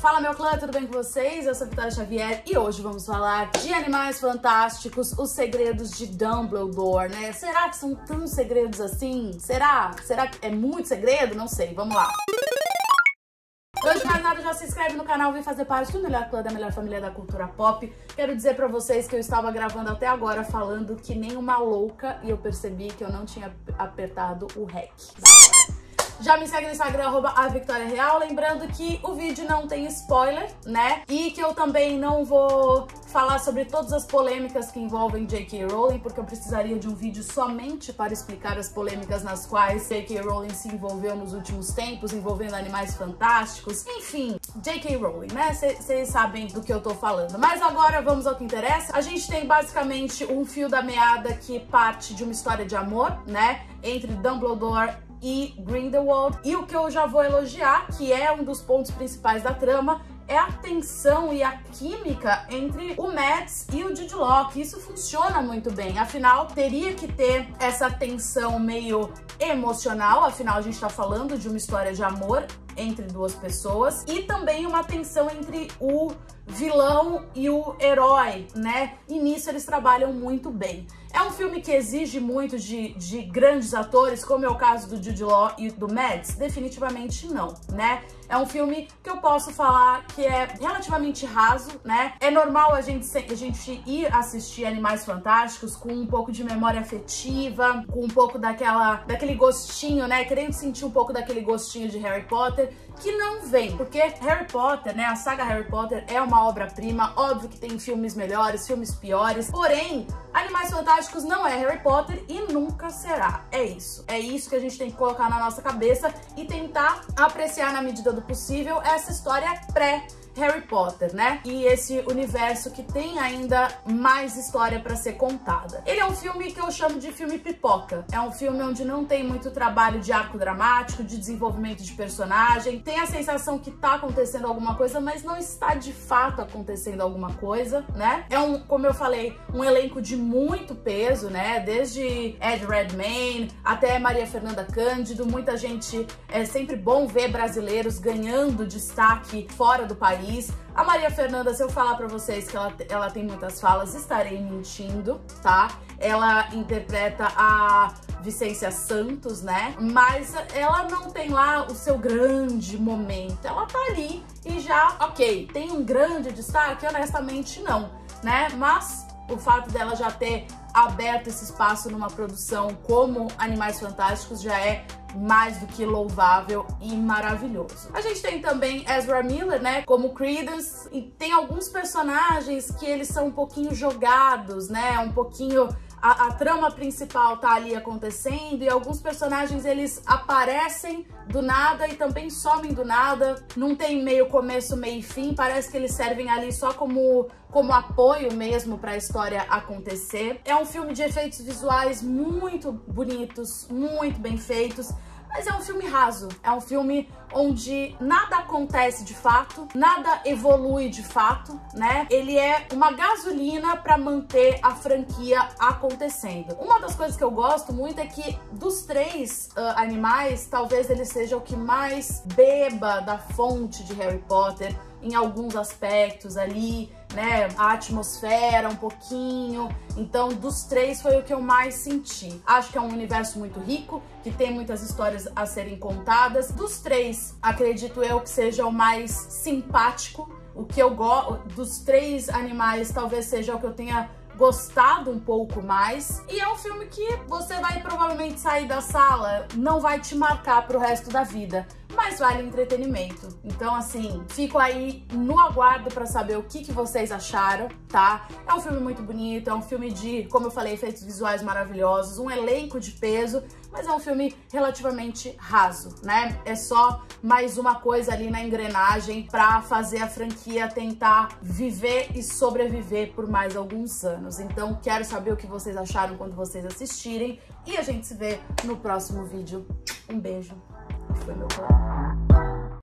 Fala meu clã, tudo bem com vocês? Eu sou a Vitória Xavier e hoje vamos falar de Animais Fantásticos, os segredos de Dumbledore, né? Será que são tão segredos assim? Será? Será que é muito segredo? Não sei, vamos lá. Antes de mais nada, já se inscreve no canal, vem fazer parte do melhor clã da melhor família da cultura pop. Quero dizer pra vocês que eu estava gravando até agora falando que nem uma louca e eu percebi que eu não tinha apertado o REC. Já me segue no Instagram, arroba. Lembrando que o vídeo não tem spoiler, né? E que eu também não vou falar sobre todas as polêmicas que envolvem J.K. Rowling, porque eu precisaria de um vídeo somente para explicar as polêmicas nas quais J.K. Rowling se envolveu nos últimos tempos, envolvendo animais fantásticos. Enfim, J.K. Rowling, né? Vocês sabem do que eu tô falando. Mas agora vamos ao que interessa. A gente tem basicamente um fio da meada que parte de uma história de amor, né? Entre Dumbledore e Grindelwald. E o que eu já vou elogiar, que é um dos pontos principais da trama, é a tensão e a química entre o Mads e o Jude Locke. Isso funciona muito bem. Afinal, teria que ter essa tensão meio emocional, afinal a gente tá falando de uma história de amor entre duas pessoas e também uma tensão entre o vilão e o herói, né? E nisso eles trabalham muito bem. É um filme que exige muito de, de grandes atores, como é o caso do Jude Law e do Mads? Definitivamente não, né? É um filme que eu posso falar que é relativamente raso, né? É normal a gente, a gente ir assistir Animais Fantásticos com um pouco de memória afetiva, com um pouco daquela, daquele gostinho, né? Querendo sentir um pouco daquele gostinho de Harry Potter, que não vem, porque Harry Potter, né? A saga Harry Potter é uma obra-prima, óbvio que tem filmes melhores, filmes piores, porém, Animais Fantásticos não é Harry Potter e nunca será. É isso. É isso que a gente tem que colocar na nossa cabeça e tentar apreciar na medida do possível essa história pré Harry Potter, né? E esse universo que tem ainda mais história para ser contada. Ele é um filme que eu chamo de filme pipoca. É um filme onde não tem muito trabalho de arco dramático, de desenvolvimento de personagem. Tem a sensação que tá acontecendo alguma coisa, mas não está de fato acontecendo alguma coisa, né? É um, como eu falei, um elenco de muito peso, né? Desde Ed Redmayne até Maria Fernanda Cândido. Muita gente é sempre bom ver brasileiros ganhando destaque fora do país. A Maria Fernanda, se eu falar pra vocês que ela, ela tem muitas falas, estarei mentindo, tá? Ela interpreta a Vicência Santos, né? Mas ela não tem lá o seu grande momento. Ela tá ali e já, ok, tem um grande destaque? Honestamente, não, né? Mas o fato dela já ter aberto esse espaço numa produção como Animais Fantásticos já é mais do que louvável e maravilhoso. A gente tem também Ezra Miller, né, como Credence, e tem alguns personagens que eles são um pouquinho jogados, né, um pouquinho a, a, trama principal tá ali acontecendo e alguns personagens eles aparecem do nada e também somem do nada. Não tem meio começo, meio fim. Parece que eles servem ali só como, como apoio mesmo para a história acontecer. É um filme de efeitos visuais muito bonitos, muito bem feitos. Mas é um filme raso, é um filme onde nada acontece de fato, nada evolui de fato, né? Ele é uma gasolina para manter a franquia acontecendo. Uma das coisas que eu gosto muito é que dos três uh, animais, talvez ele seja o que mais beba da fonte de Harry Potter em alguns aspectos ali, né? A atmosfera um pouquinho. Então, dos três foi o que eu mais senti. Acho que é um universo muito rico, que tem muitas histórias a serem contadas. Dos três, acredito eu que seja o mais simpático. O que eu gosto dos três animais talvez seja o que eu tenha gostado um pouco mais. E é um filme que você vai provavelmente sair da sala, não vai te marcar pro resto da vida mas vale entretenimento. Então, assim, fico aí no aguardo para saber o que, que vocês acharam, tá? É um filme muito bonito, é um filme de, como eu falei, efeitos visuais maravilhosos, um elenco de peso, mas é um filme relativamente raso, né? É só mais uma coisa ali na engrenagem para fazer a franquia tentar viver e sobreviver por mais alguns anos. Então, quero saber o que vocês acharam quando vocês assistirem e a gente se vê no próximo vídeo. Um beijo pelo mar.